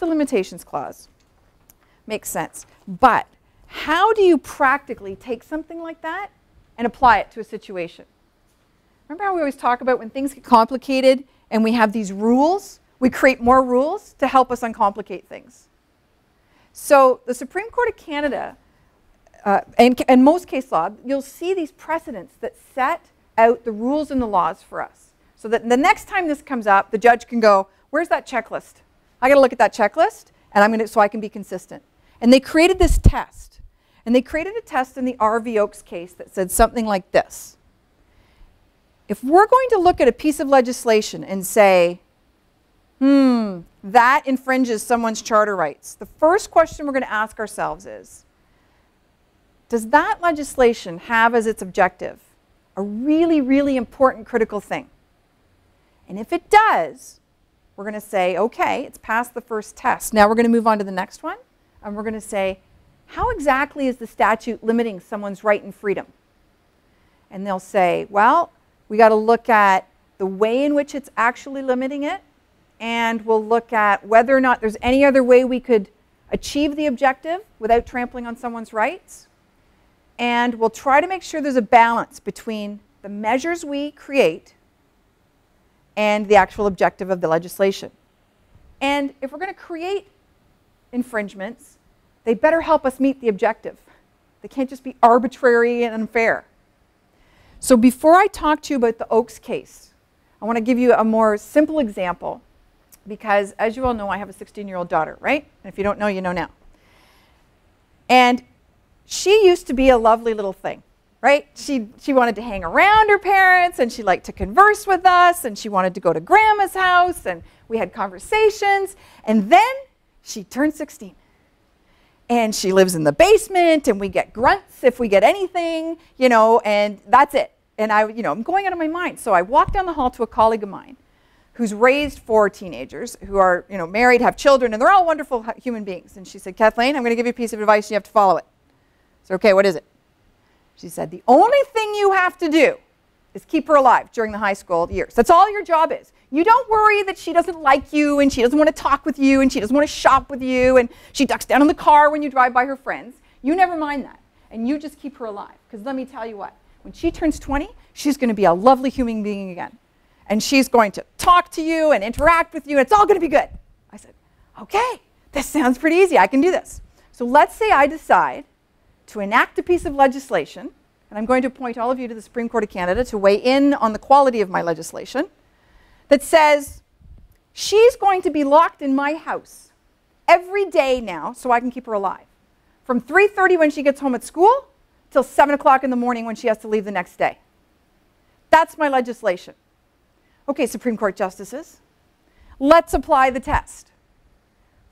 the limitations clause. Makes sense. But how do you practically take something like that and apply it to a situation? Remember how we always talk about when things get complicated and we have these rules? We create more rules to help us uncomplicate things. So the Supreme Court of Canada, uh, and, and most case law, you'll see these precedents that set out the rules and the laws for us. So that the next time this comes up, the judge can go, where's that checklist? I gotta look at that checklist, and I'm gonna, so I can be consistent. And they created this test. And they created a test in the R. v. Oakes case that said something like this. If we're going to look at a piece of legislation and say, hmm, that infringes someone's charter rights, the first question we're going to ask ourselves is, does that legislation have as its objective a really, really important critical thing? And if it does, we're going to say, okay, it's passed the first test. Now we're going to move on to the next one, and we're going to say, how exactly is the statute limiting someone's right and freedom? And they'll say, well, we got to look at the way in which it's actually limiting it, and we'll look at whether or not there's any other way we could achieve the objective without trampling on someone's rights. And we'll try to make sure there's a balance between the measures we create and the actual objective of the legislation. And if we're going to create infringements, they better help us meet the objective. They can't just be arbitrary and unfair. So before I talk to you about the Oakes case, I want to give you a more simple example because as you all know, I have a 16-year-old daughter, right? And if you don't know, you know now. And she used to be a lovely little thing, right? She, she wanted to hang around her parents and she liked to converse with us and she wanted to go to grandma's house and we had conversations. And then she turned 16 and she lives in the basement and we get grunts if we get anything, you know, and that's it. And I, you know, I'm going out of my mind. So I walk down the hall to a colleague of mine who's raised four teenagers who are, you know, married, have children, and they're all wonderful human beings. And she said, Kathleen, I'm going to give you a piece of advice. And you have to follow it. So, okay, what is it? She said, the only thing you have to do is keep her alive during the high school years. That's all your job is. You don't worry that she doesn't like you and she doesn't want to talk with you and she doesn't want to shop with you and she ducks down in the car when you drive by her friends. You never mind that. And you just keep her alive. Because let me tell you what, when she turns 20, she's going to be a lovely human being again. And she's going to talk to you and interact with you and it's all going to be good. I said, okay, this sounds pretty easy. I can do this. So let's say I decide to enact a piece of legislation, and I'm going to appoint all of you to the Supreme Court of Canada to weigh in on the quality of my legislation that says she's going to be locked in my house every day now so I can keep her alive. From 3.30 when she gets home at school till 7 o'clock in the morning when she has to leave the next day. That's my legislation. Okay, Supreme Court justices, let's apply the test.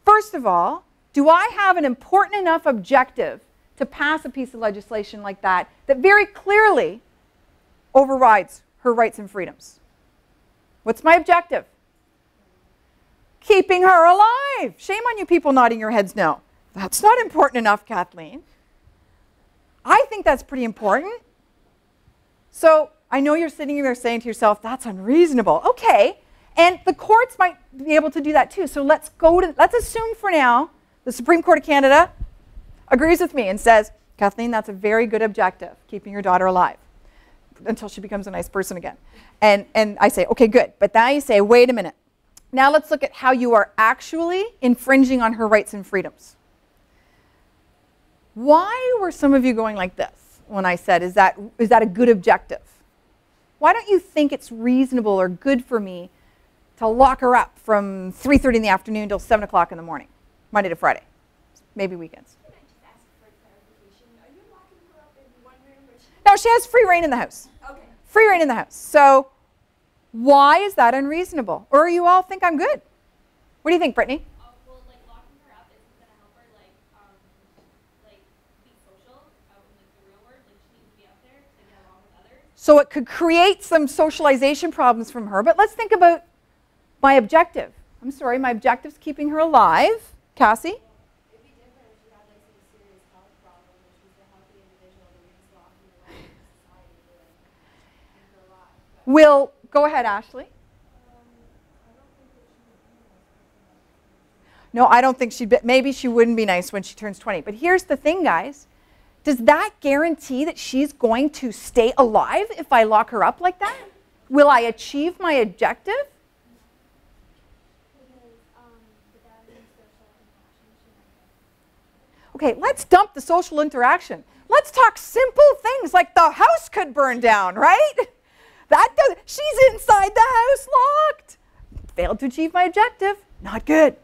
First of all, do I have an important enough objective to pass a piece of legislation like that that very clearly overrides her rights and freedoms? What's my objective? Keeping her alive. Shame on you people nodding your heads no. That's not important enough, Kathleen. I think that's pretty important. So I know you're sitting there saying to yourself, that's unreasonable. Okay. And the courts might be able to do that too. So let's go to, let's assume for now the Supreme Court of Canada agrees with me and says, Kathleen, that's a very good objective, keeping your daughter alive until she becomes a nice person again. And, and I say, okay, good. But now you say, wait a minute. Now let's look at how you are actually infringing on her rights and freedoms. Why were some of you going like this when I said, is that, is that a good objective? Why don't you think it's reasonable or good for me to lock her up from 3.30 in the afternoon till 7 o'clock in the morning, Monday to Friday, maybe weekends? No, she has free rein in the house. Okay. Free rein in the house. So why is that unreasonable? Or you all think I'm good? What do you think, Brittany? Uh, well, like up isn't going to help her like, um, like social out in like, the real world. Like she needs to be out there to get along with others. So it could create some socialization problems from her. But let's think about my objective. I'm sorry, my objective is keeping her alive. Cassie? Will, go ahead, Ashley. No, I don't think she'd be, maybe she wouldn't be nice when she turns 20. But here's the thing, guys. Does that guarantee that she's going to stay alive if I lock her up like that? Will I achieve my objective? Okay, let's dump the social interaction. Let's talk simple things like the house could burn down, right? That does she's inside the house locked. Failed to achieve my objective. Not good.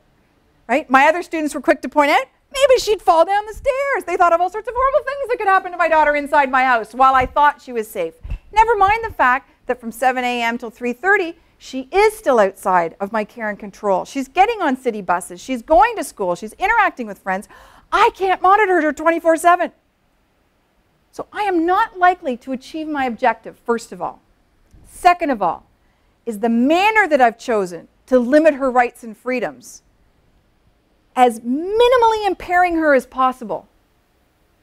Right? My other students were quick to point out, maybe she'd fall down the stairs. They thought of all sorts of horrible things that could happen to my daughter inside my house while I thought she was safe. Never mind the fact that from 7 a.m. till 3:30, she is still outside of my care and control. She's getting on city buses. She's going to school. She's interacting with friends. I can't monitor her 24 7. So I am not likely to achieve my objective, first of all. Second of all, is the manner that I've chosen to limit her rights and freedoms as minimally impairing her as possible.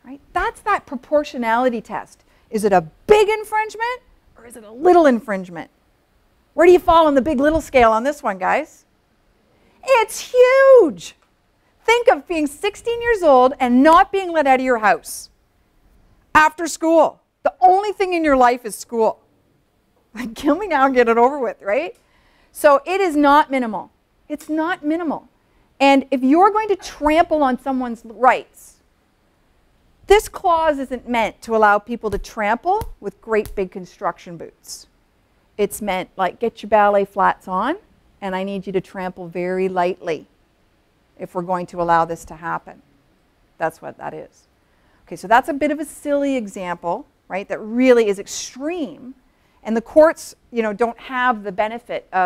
Right? That's that proportionality test. Is it a big infringement or is it a little infringement? Where do you fall on the big little scale on this one, guys? It's huge. Think of being 16 years old and not being let out of your house after school. The only thing in your life is school. Like, kill me now and get it over with, right? So it is not minimal. It's not minimal. And if you're going to trample on someone's rights, this clause isn't meant to allow people to trample with great big construction boots. It's meant like get your ballet flats on, and I need you to trample very lightly if we're going to allow this to happen. That's what that is. Okay, so that's a bit of a silly example, right, that really is extreme. And the courts, you know, don't have the benefit of